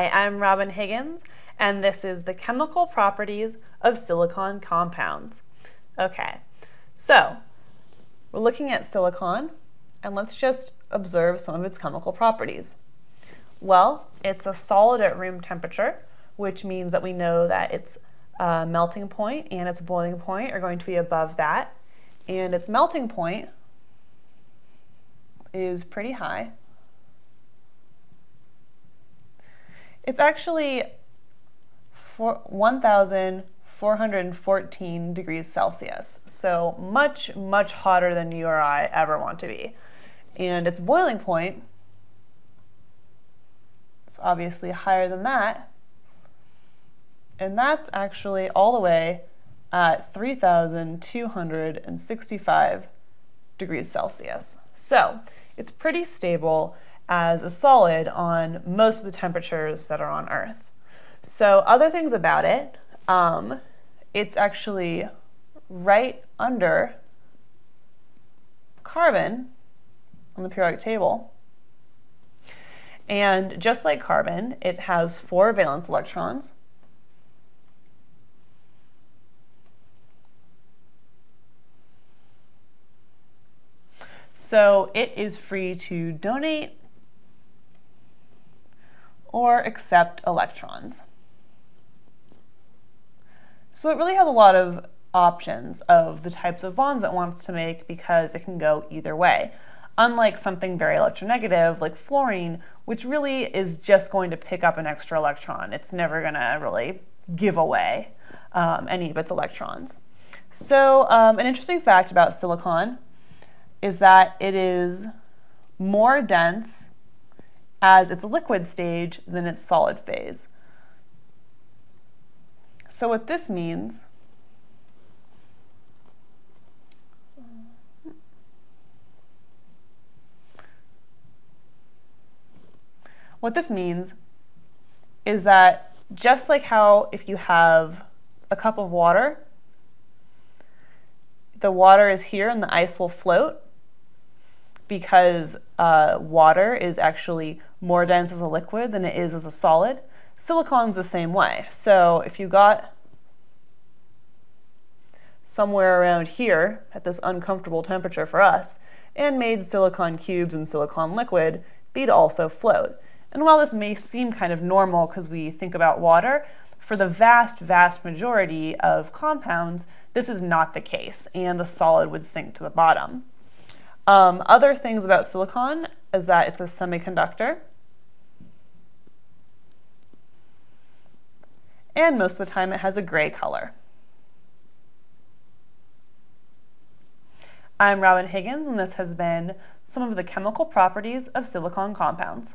Hi, I'm Robin Higgins, and this is the chemical properties of silicon compounds. Okay, so we're looking at silicon, and let's just observe some of its chemical properties. Well, it's a solid at room temperature, which means that we know that its uh, melting point and its boiling point are going to be above that, and its melting point is pretty high. It's actually 1,414 degrees Celsius, so much, much hotter than you or I ever want to be. And its boiling point is obviously higher than that, and that's actually all the way at 3,265 degrees Celsius. So it's pretty stable as a solid on most of the temperatures that are on Earth. So other things about it, um, it's actually right under carbon on the periodic table. And just like carbon, it has four valence electrons. So it is free to donate or accept electrons. So it really has a lot of options of the types of bonds it wants to make because it can go either way. Unlike something very electronegative like fluorine, which really is just going to pick up an extra electron. It's never going to really give away um, any of its electrons. So um, an interesting fact about silicon is that it is more dense as its liquid stage than its solid phase. So what this means What this means is that just like how if you have a cup of water, the water is here and the ice will float because uh, water is actually more dense as a liquid than it is as a solid. Silicon's the same way. So if you got somewhere around here at this uncomfortable temperature for us and made silicon cubes and silicon liquid, they'd also float. And while this may seem kind of normal because we think about water, for the vast, vast majority of compounds, this is not the case, and the solid would sink to the bottom. Um, other things about silicon is that it's a semiconductor. And most of the time it has a gray color. I'm Robin Higgins, and this has been some of the chemical properties of silicon compounds.